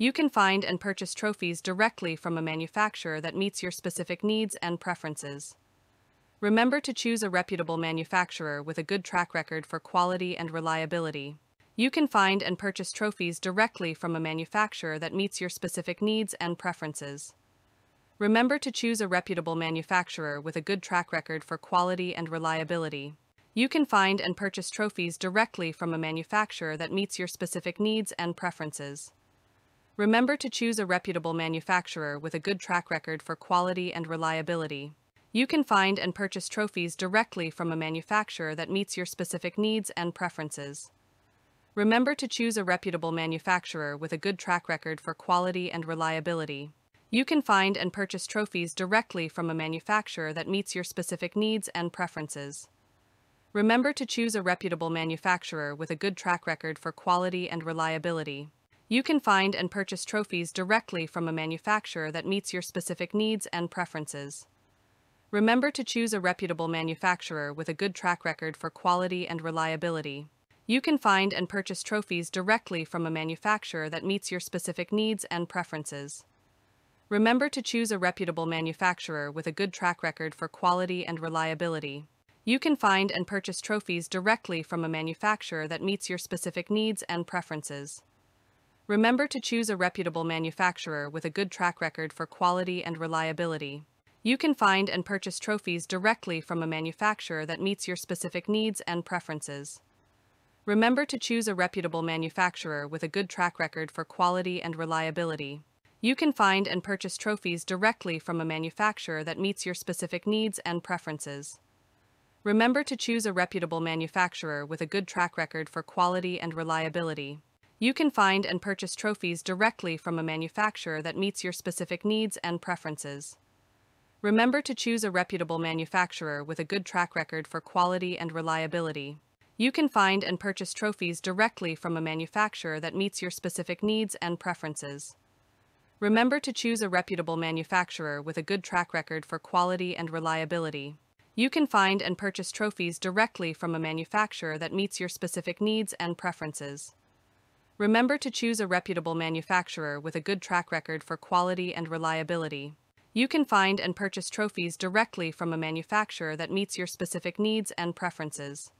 You can find and purchase trophies directly from a manufacturer that meets your specific needs and preferences. Remember to choose a reputable manufacturer with a good track record for quality and reliability. You can find and purchase trophies directly from a manufacturer that meets your specific needs and preferences. Remember to choose a reputable manufacturer with a good track record for quality and reliability. You can find and purchase trophies directly from a manufacturer that meets your specific needs and preferences. Remember to choose a reputable manufacturer with a good track record for quality and reliability. You can find and purchase trophies directly from a manufacturer that meets your specific needs and preferences. Remember to choose a reputable manufacturer with a good track record for quality and reliability. You can find and purchase trophies directly from a manufacturer that meets your specific needs and preferences. Remember to choose a reputable manufacturer with a good track record for quality and reliability. You can find and purchase trophies directly from a manufacturer that meets your specific needs and preferences. Remember to choose a reputable manufacturer with a good track record for quality and reliability. You can find and purchase trophies directly from a manufacturer that meets your specific needs and preferences. Remember to choose a reputable manufacturer with a good track record for quality and reliability. You can find and purchase trophies directly from a manufacturer that meets your specific needs and preferences. Remember to choose a reputable manufacturer with a good track record for quality and reliability. You can find and purchase trophies directly from a manufacturer that meets your specific needs and preferences. Remember to choose a reputable manufacturer with a good track record for quality and reliability. You can find and purchase trophies directly from a manufacturer that meets your specific needs and preferences. Remember to choose a reputable manufacturer with a good track record for quality and reliability. You can find and purchase trophies directly from a manufacturer that meets your specific needs and preferences. Remember to choose a reputable manufacturer with a good track record for quality and reliability. You can find and purchase trophies directly from a manufacturer that meets your specific needs and preferences. Remember to choose a reputable manufacturer with a good track record for quality and reliability. You can find and purchase trophies directly from a manufacturer that meets your specific needs and preferences. Remember to choose a reputable manufacturer with a good track record for quality and reliability. You can find and purchase trophies directly from a manufacturer that meets your specific needs and preferences.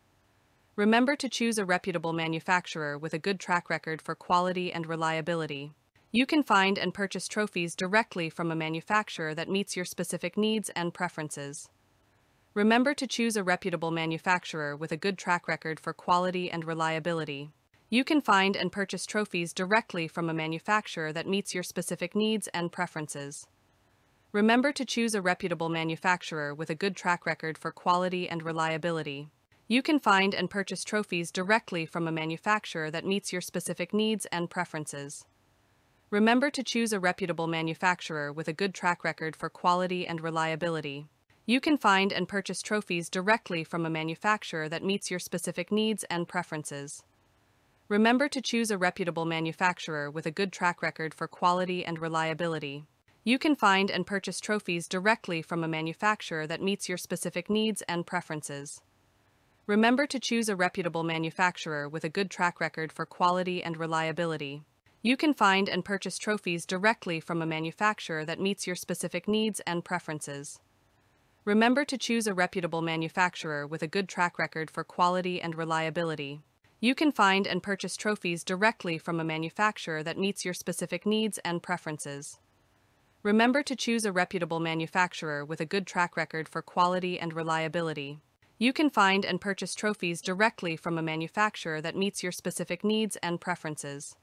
Remember to choose a reputable manufacturer with a good track record for quality and reliability. You can find and purchase trophies directly from a manufacturer that meets your specific needs and preferences. Remember to choose a reputable manufacturer with a good track record for quality and reliability. You can find and purchase trophies directly from a manufacturer that meets your specific needs and preferences. Remember to choose a reputable manufacturer with a good track record for quality and reliability. You can find and purchase trophies directly from a manufacturer that meets your specific needs and preferences. Remember to choose a reputable manufacturer with a good track record for quality and reliability. You can find and purchase trophies directly from a manufacturer that meets your specific needs and preferences. Remember to choose a reputable manufacturer with a good track record for quality and reliability. You can find and purchase trophies directly from a manufacturer that meets your specific needs and preferences. Remember to choose a reputable manufacturer with a good track record for quality and reliability. You can find and purchase trophies directly from a manufacturer that meets your specific needs and preferences. Remember to choose a reputable manufacturer with a good track record for quality and reliability. You can find and purchase trophies directly from a manufacturer that meets your specific needs and preferences. Remember to choose a reputable manufacturer with a good track record for quality and reliability. You can find and purchase trophies directly from a manufacturer that meets your specific needs and preferences.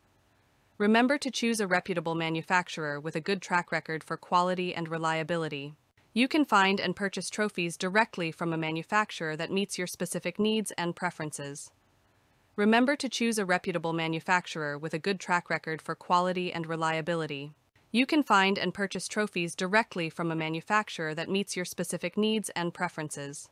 Remember to choose a reputable manufacturer with a good track record for quality and reliability. You can find and purchase trophies directly from a manufacturer that meets your specific needs and preferences. Remember to choose a reputable manufacturer with a good track record for quality and reliability. You can find and purchase trophies directly from a manufacturer that meets your specific needs and preferences.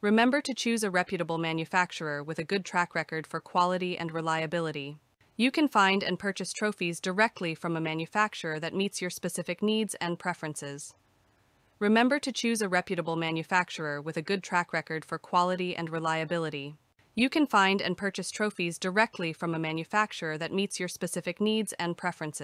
Remember to choose a reputable manufacturer with a good track record for quality and reliability. You can find and purchase trophies directly from a manufacturer that meets your specific needs and preferences. Remember to choose a reputable manufacturer with a good track record for quality and reliability. You can find and purchase trophies directly from a manufacturer that meets your specific needs and preferences.